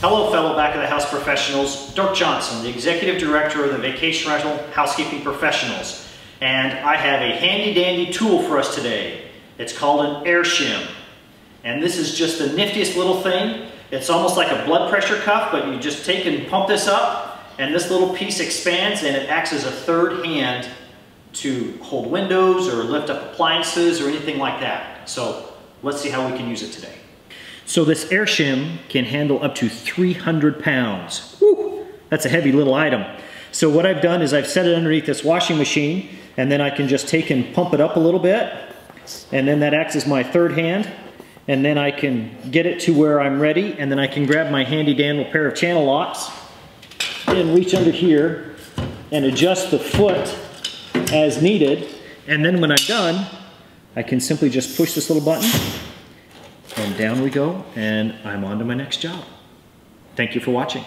Hello, fellow back of the house professionals. Durk Johnson, the executive director of the Vacation Rental Housekeeping Professionals. And I have a handy dandy tool for us today. It's called an air shim. And this is just the niftiest little thing. It's almost like a blood pressure cuff, but you just take and pump this up, and this little piece expands and it acts as a third hand to hold windows or lift up appliances or anything like that. So let's see how we can use it today. So this air shim can handle up to 300 pounds. Woo, that's a heavy little item. So what I've done is I've set it underneath this washing machine and then I can just take and pump it up a little bit and then that acts as my third hand and then I can get it to where I'm ready and then I can grab my handy dandy pair of channel locks and reach under here and adjust the foot as needed and then when I'm done I can simply just push this little button and down we go and I'm on to my next job. Thank you for watching.